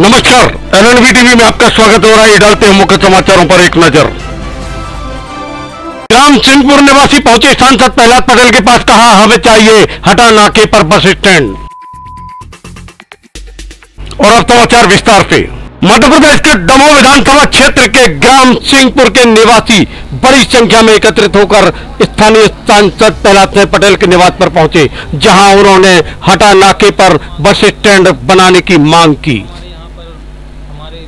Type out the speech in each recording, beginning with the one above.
नमस्कार LNB TV में आपका स्वागत हो रहा है। डालते हैं मुख्य समाचारों पर एक नज़र। ग्राम सिंहपुर निवासी पहुँचे सांसद प्रहलाद पटेल के पास, कहा हमें चाहिए हटा नाके पर बस स्टैंड। और अब समाचार विस्तार से। मध्य प्रदेश के दमोह विधानसभा क्षेत्र के ग्राम सिंहपुर के निवासी बड़ी संख्या में एकत्रित होकर स्थानीय सांसद प्रहलाद सिंह पटेल के निवास पर पहुँचे जहाँ उन्होंने हटा नाके पर बस स्टैंड बनाने की मांग की। हमारे यहाँ पर हमारे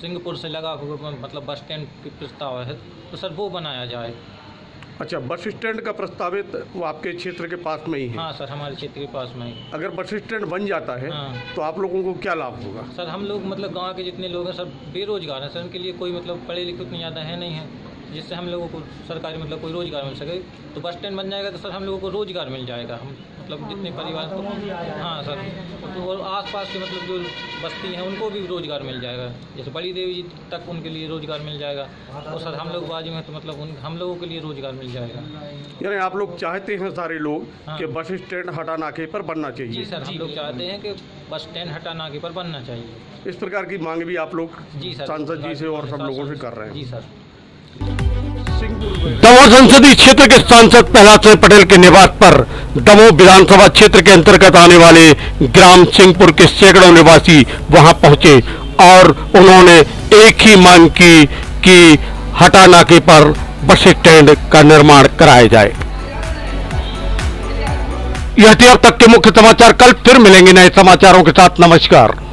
सिंगापुर से लगा हुआ मतलब बस स्टैंड की प्रस्ताव है तो सर वो बनाया जाए। अच्छा बस स्टैंड का प्रस्तावित वो आपके क्षेत्र के पास में ही है? हाँ सर हमारे क्षेत्र के पास में ही। अगर बस स्टैंड बन जाता है हाँ। तो आप लोगों को क्या लाभ होगा? सर हम लोग मतलब गाँव के जितने लोग हैं सब बेरोजगार हैं सर उनके लिए कोई मतलब पढ़े लिखे उतने ज़्यादा है नहीं है। जिससे हम लोगों को सरकारी मतलब कोई रोज़गार मिल सके तो बस स्टैंड बन जाएगा तो सर हम लोगों को रोज़गार मिल जाएगा। हम मतलब जितने परिवार को हाँ सर। तो और आसपास के मतलब जो बस्ती हैं उनको भी रोज़गार मिल जाएगा। जैसे बड़ी देवी जी तक उनके लिए रोज़गार मिल जाएगा। और सर हम लोग बाजू में तो मतलब उन हम लोगों के लिए रोज़गार मिल जाएगा। यानी आप लोग चाहते हैं सारे लोग हाँ। कि बस स्टैंड हटा नाके पर बनना चाहिए। जी सर हम लोग चाहते हैं कि बस स्टैंड हटा नाके पर बनना चाहिए। इस प्रकार की मांग भी आप लोग जी सर। सांसद जी से और सब लोगों से कर रहे हैं। जी सर। दमोह संसदीय क्षेत्र के सांसद प्रहलाद सिंह पटेल के निवास पर दमोह विधानसभा क्षेत्र के अंतर्गत आने वाले ग्राम सिंहपुर के सैकड़ों निवासी वहाँ पहुँचे और उन्होंने एक ही मांग की कि हटा नाके पर बस स्टैंड का निर्माण कराया जाए। यह अब तक के मुख्य समाचार। कल फिर मिलेंगे नए समाचारों के साथ। नमस्कार।